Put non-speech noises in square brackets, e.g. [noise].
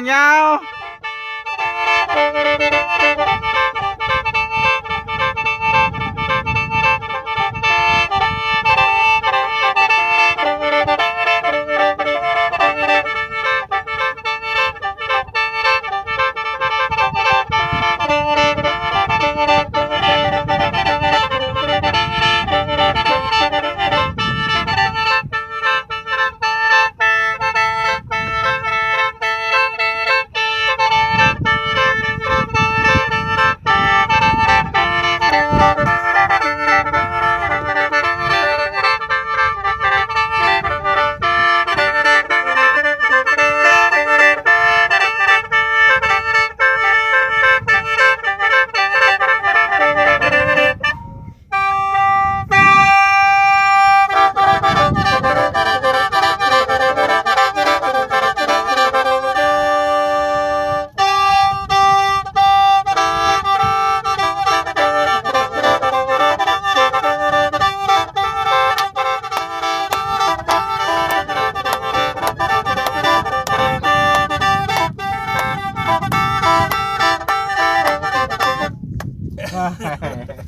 nhau. Bye. [laughs] [laughs]